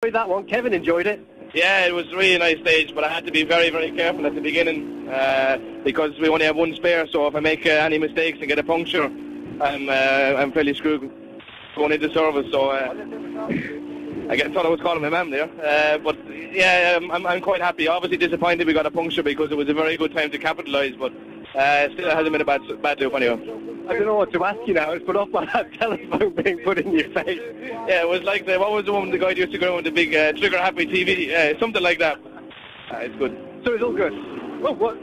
enjoyed that one. Kevin enjoyed it. Yeah, it was a really nice stage, but I had to be very, very careful at the beginning uh, because we only have one spare. So if I make uh, any mistakes and get a puncture, I'm uh, I'm fairly screwed going into service. So uh, I get, thought I was calling my mum there, uh, but yeah, I'm, I'm quite happy. Obviously disappointed we got a puncture because it was a very good time to capitalise, but uh, still hasn't been a bad bad loop anyway. I don't know what to ask you now. It's put up on that telephone being put in your face. Yeah, it was like the what was the one the guy used to go on with the big uh, trigger happy TV, uh, something like that. Uh, it's good. So it's all good. Well, what